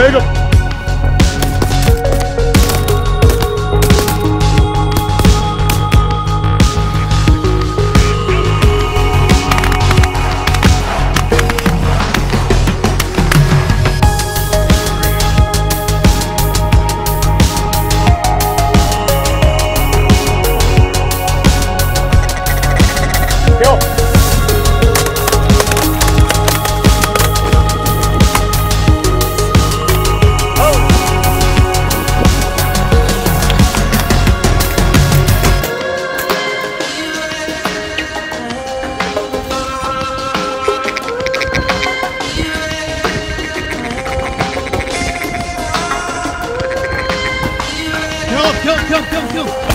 Take him. 更好。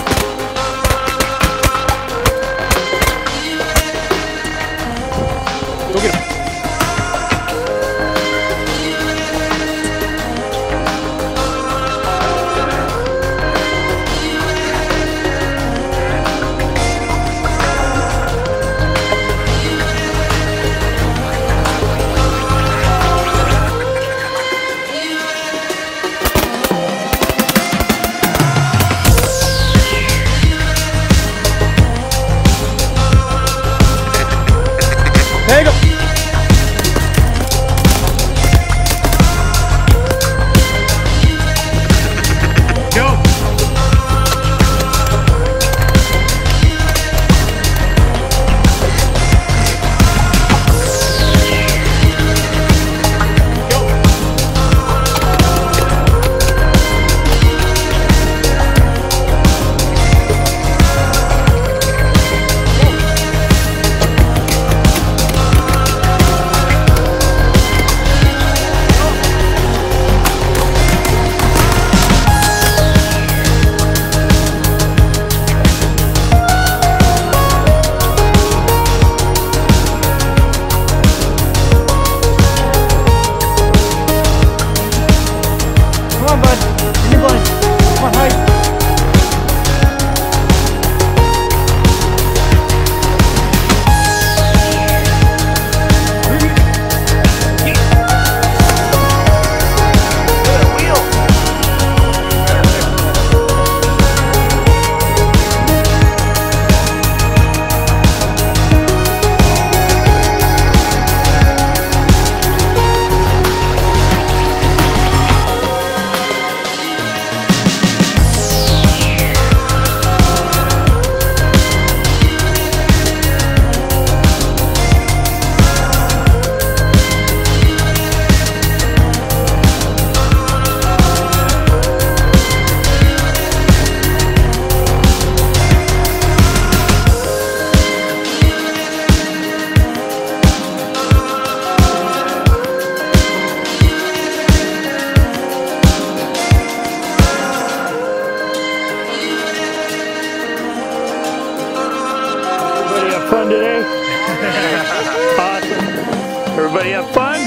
Have fun?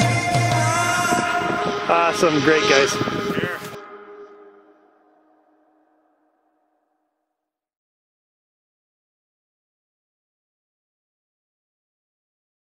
Awesome. Great, guys.